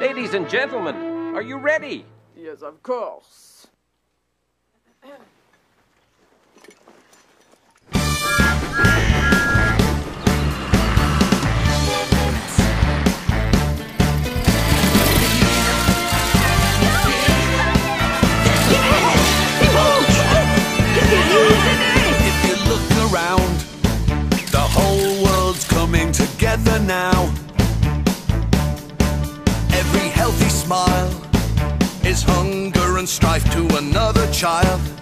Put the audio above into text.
Ladies and gentlemen, are you ready? Yes, of course. Child.